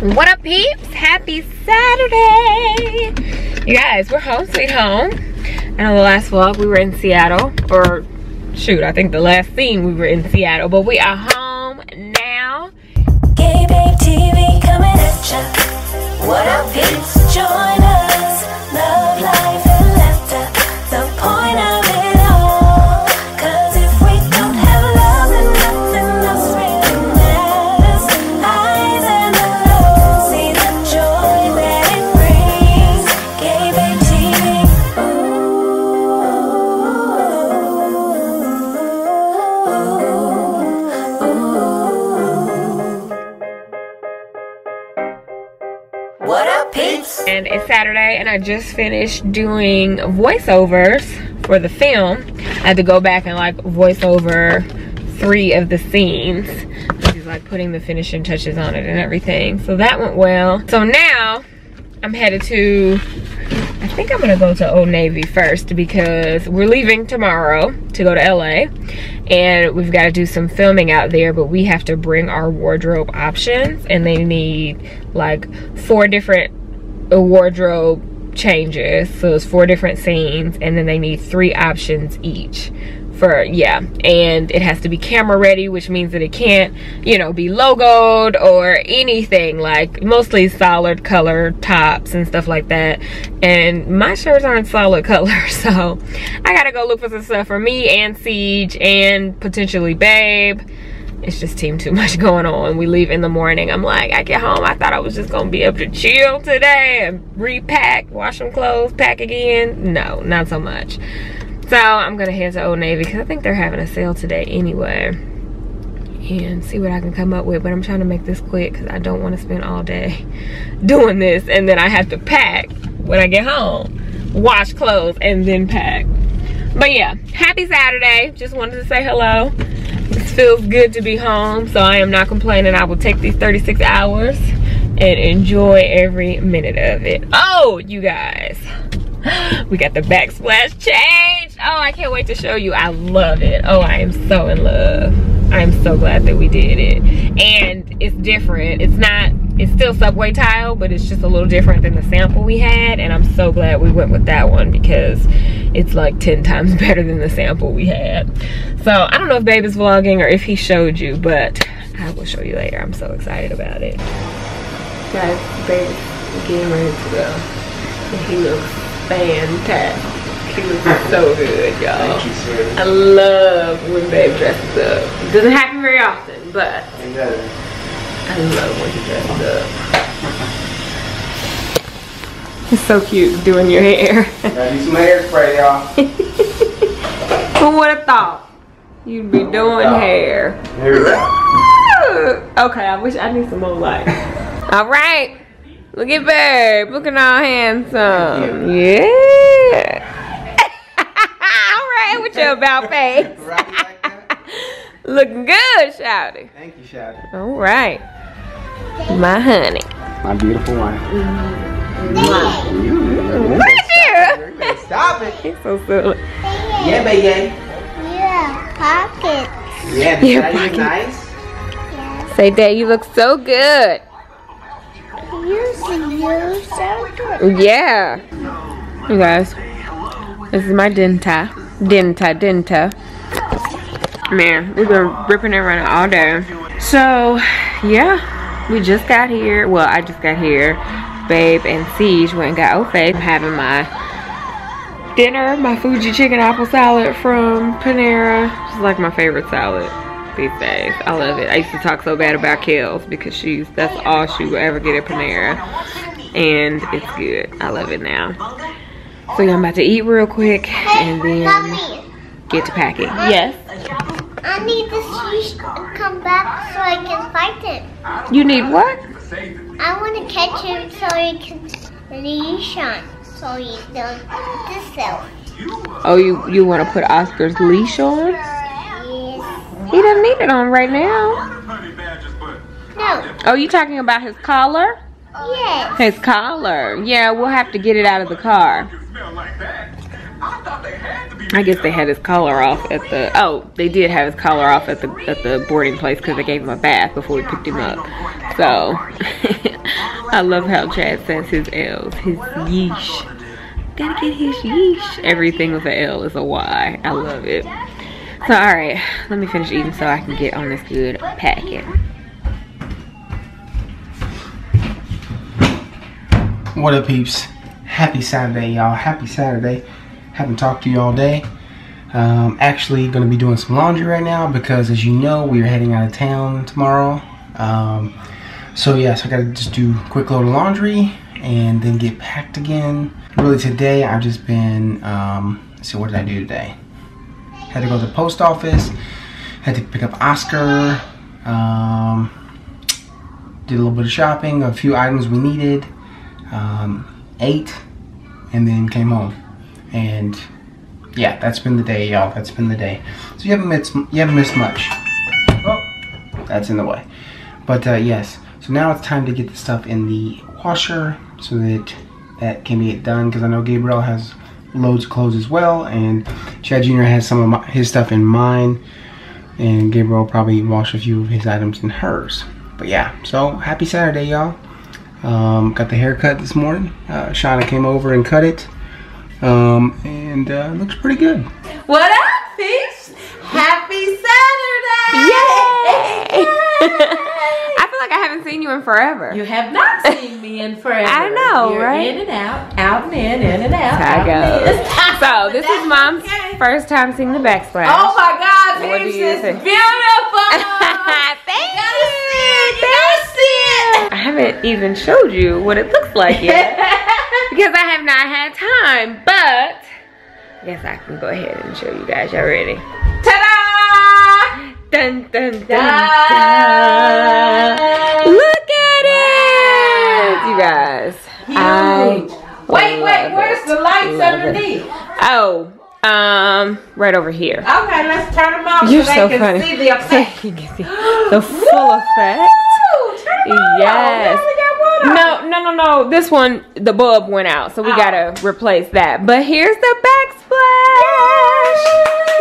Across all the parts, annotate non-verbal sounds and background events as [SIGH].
What up, peeps? Happy Saturday! You guys, we're home sweet home. I know the last vlog we were in Seattle, or shoot, I think the last scene we were in Seattle, but we are home now. Gabe Babe TV coming at ya. What up, peeps? Join us. Peeps? And it's Saturday, and I just finished doing voiceovers for the film. I had to go back and like voice over three of the scenes. Like putting the finishing touches on it and everything. So that went well. So now I'm headed to, I think I'm gonna go to Old Navy first because we're leaving tomorrow to go to LA and we've got to do some filming out there but we have to bring our wardrobe options and they need like four different uh, wardrobe changes. So it's four different scenes and then they need three options each for yeah. And it has to be camera ready which means that it can't you know be logoed or anything like mostly solid color tops and stuff like that. And my shirts aren't solid [LAUGHS] color so i gotta go look for some stuff for me and CJ and potentially babe it's just team too much [LAUGHS] going on we leave in the morning i'm like i get home i thought i was just gonna be able to chill today and repack wash some clothes pack again no not so much so I'm gonna head to Old Navy because I think they're having a sale today anyway. And see what I can come up with. But I'm trying to make this quick because I don't want to spend all day [LAUGHS] doing this. And then I have to pack when I get home. Wash clothes and then pack. But yeah, happy Saturday. Just wanted to say hello. Feels good to be home. So I am not complaining. I will take these 36 hours and enjoy every minute of it. Oh, you guys [GASPS] we got the backsplash change oh i can't wait to show you i love it oh i am so in love i'm so glad that we did it and it's different it's not it's still subway tile but it's just a little different than the sample we had and i'm so glad we went with that one because it's like 10 times [LAUGHS] better than the sample we had so i don't know if babe is vlogging or if he showed you but i will show you later i'm so excited about it guys babe getting ready to go and he looks fantastic. He looks [LAUGHS] so good, y'all. Thank you, sir. I love when Babe dresses up. It doesn't happen very often, but I love when he dresses up. [LAUGHS] It's so cute doing your hair. Gotta do some hairspray, y'all. Who would have thought you'd be doing hair? Here we go. Okay, I wish I need some more light. [LAUGHS] All right. Look at Babe. Looking all handsome. Yeah. [LAUGHS] all right, what you about face? Right like. Looking good, Shouty. Thank you, Chad. All right. My honey. My beautiful wife. Mm-hmm. Look you. Stop it. He's so silly. Yeah, baby. Yeah, pockets. Yeah, Yeah, that pocket. is nice. Say, Dad, you look so good. You you so good. Yeah. You guys, this is my denta. Denta, denta. Man, we've been ripping and running all day. So, yeah, we just got here. Well, I just got here. Babe and CJ went and got Ofe. I'm having my dinner, my Fuji chicken apple salad from Panera. It's like my favorite salad these days. I love it. I used to talk so bad about Kale's because she's that's all she will ever get at Panera. And it's good. I love it now. So yeah, I'm about to eat real quick and then get to packing. Yes. I need this fish to come back so I can fight it. You need what? I want to catch him so he can leash on. So he does this self. Oh, you you want to put Oscar's leash on? Yes. He doesn't need it on right now. No. Oh, you talking about his collar? Yes. His collar. Yeah, we'll have to get it out of the car. I guess they had his collar off at the. Oh, they did have his collar off at the at the boarding place because they gave him a bath before we picked him up. So [LAUGHS] I love how Chad says his L's, his yeesh. Gotta get his yeesh. Everything with an L is a Y. I love it. So, alright, let me finish eating so I can get on this good packing. What up, peeps? Happy Saturday, y'all. Happy Saturday. Haven't talked to you all day. Um, actually, going to be doing some laundry right now because, as you know, we are heading out of town tomorrow. Um, so, yes, I got to just do quick load of laundry and then get packed again. Really, today I've just been. Um, let's see, what did I do today? Had to go to the post office. Had to pick up Oscar. Um, did a little bit of shopping, a few items we needed um, ate, and then came home. And yeah, that's been the day, y'all. That's been the day. So you haven't missed you haven't missed much. Oh, that's in the way. But uh, yes, so now it's time to get the stuff in the washer so that that can be done. Because I know Gabriel has loads of clothes as well, and Chad Jr. has some of my, his stuff in mine, and Gabriel will probably wash a few of his items in hers. But yeah, so happy Saturday, y'all. Um, got the haircut this morning. Uh, Shauna came over and cut it. Um, and uh, looks pretty good. What up, peeps? Happy Saturday! Yay! I like I haven't seen you in forever. You have not [LAUGHS] seen me in forever. I know, You're right? In and out, out and in, in and out. How out and goes. [LAUGHS] So this is mom's okay. first time seeing the backsplash. Oh my God, What you it's think? beautiful. [LAUGHS] Thank you gotta see it. You gotta see it. I haven't even showed you what it looks like yet because I have not had time. But I guess I can go ahead and show you guys. Y'all ready? Ta-da! Dun dun dun Da! Right over here. Okay, let's turn them on You're so so they can funny. see the [LAUGHS] effect. Can see [GASPS] the full effect. Yes. We only got one on. No, no, no, no. This one, the bulb went out, so we Oh. gotta replace that. But here's the backsplash.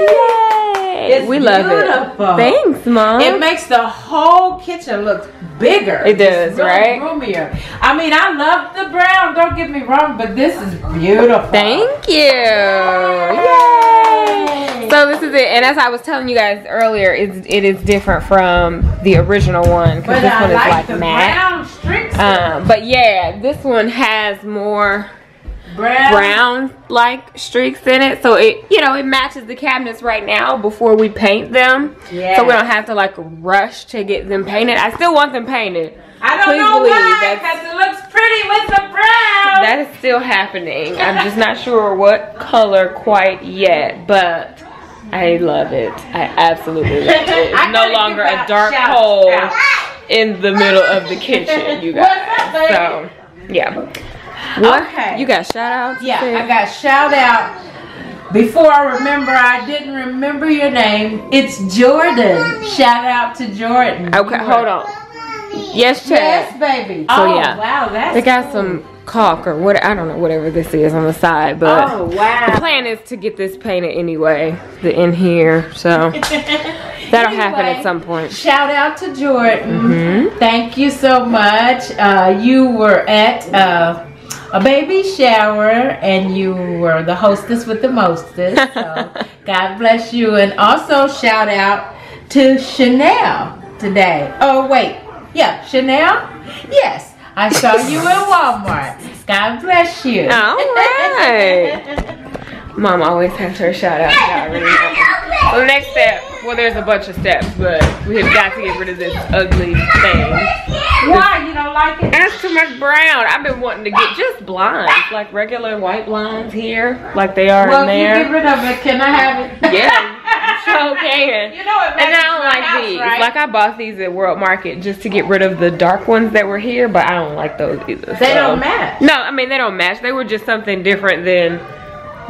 Yay! It's we love beautiful. it. Thanks, mom. It makes the whole kitchen look bigger. It does, It's right? Roomier. I mean, I love the brown. Don't get me wrong, but this is beautiful. Thank you. Yay! So this is it, and as I was telling you guys earlier, it's, it is different from the original one because this I one is like, like the matte. brown. Um, but yeah, this one has more brown. brown like streaks in it. So it you know it matches the cabinets right now before we paint them. Yeah. so we don't have to like rush to get them painted. I still want them painted. I don't Please know believe why, because it looks pretty with the brown. that is still happening. I'm just not sure what color quite yet but i love it. I absolutely love it. [LAUGHS] It's no longer a dark hole out. in the middle of the kitchen you [LAUGHS] guys. so yeah what Okay. you got shout outs Yeah, I got shout out. Before I remember, I didn't remember your name. It's Jordan. Shout out to Jordan. okay hold on yes Chad. Yes, baby. So, oh, yeah. wow, that's They got cool. some caulk or what I don't know whatever this is on the side, but Oh, wow. the plan is to get this painted anyway, the in here. So [LAUGHS] that'll happen at some point. Shout out to Jordan. Mm-hmm. Thank you so much. Uh, you were at uh, a baby shower and you were the hostess with the mostest. So [LAUGHS] God bless you. And also shout out to Chanel today. Oh, wait. Yeah, Chanel? Yes. I saw [LAUGHS] you in Walmart. God bless you. All right. [LAUGHS] Mom always has her shout out. So the next step, well, there's a bunch of steps, but we have got to get rid of this ugly thing. Why? You don't like it? That's too much brown. I've been wanting to get just blinds, like regular white blinds here, like they are Well, in if you there. get rid of it, can I have it? Yeah, sure can. [LAUGHS] You know it And I don't like house, these. right? Like I bought these at World Market just to get rid of the dark ones that were here, but I don't like those either. They so- don't match. No, I mean they don't match. They were just something different than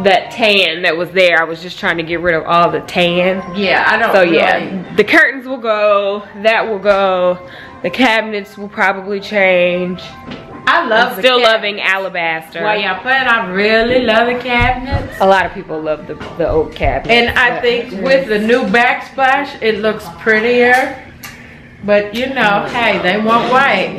that tan that was there. I was just trying to get rid of all the tan. Yeah, I don't. So really- yeah, the curtains will go. That will go. The cabinets will probably change. I love I'm still loving alabaster. Well, y'all put. I really love the cabinets, A lot of people love the the oak cabinets. and I but- think with the new backsplash, it looks prettier. But you know, hey, they want white.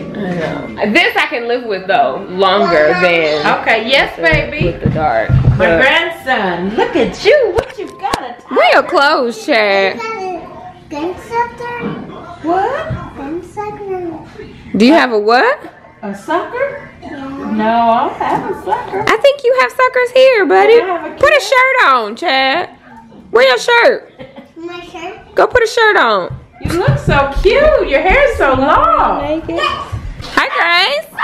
This I can live with though, longer than Okay, yes, baby. with the dark. My But- grandson, look at you. What you got? A Where your clothes, Chad? Gun sucker? What? Gun sucker? Do you have a what? A sucker? No, I don't have a sucker. I think you have suckers here, buddy. A Put a shirt on, Chad. Wear your shirt. My shirt? Go put a shirt on. You look so cute. Your hair's so long. Hi, Grace.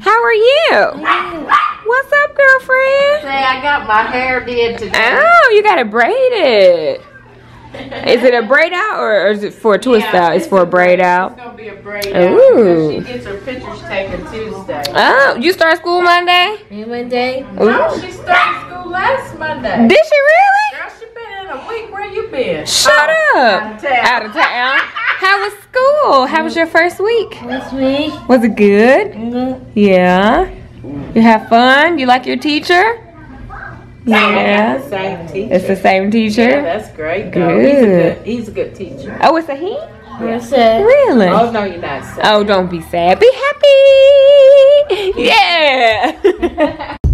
How are you? What's up, girlfriend? Say, I got my hair did today. Oh, you got it braided. [LAUGHS] Is it a braid out or, or is it for a twist Yeah, out? It's for a braid It's out. gonna be a braid Ooh. out because she gets her pictures taken Tuesday. Oh, you start school Monday? Monday? Ooh. No, she started school last Monday. Did she really? Girl, she been in a week. Where you been? Shut Oh, up. Out of town. Out of town. How was school? How was your first week? This week? Was it good? Mm-hmm. Yeah. You have fun? You like your teacher? Yeah. The same teacher. It's the same Yeah, teacher? that's great. Go. He's a Good. good. He's a good teacher. Oh, it's a he? What's that? Really? Oh no, you're not. Sad. Oh, don't be sad. Be happy. [LAUGHS] Yeah. [LAUGHS]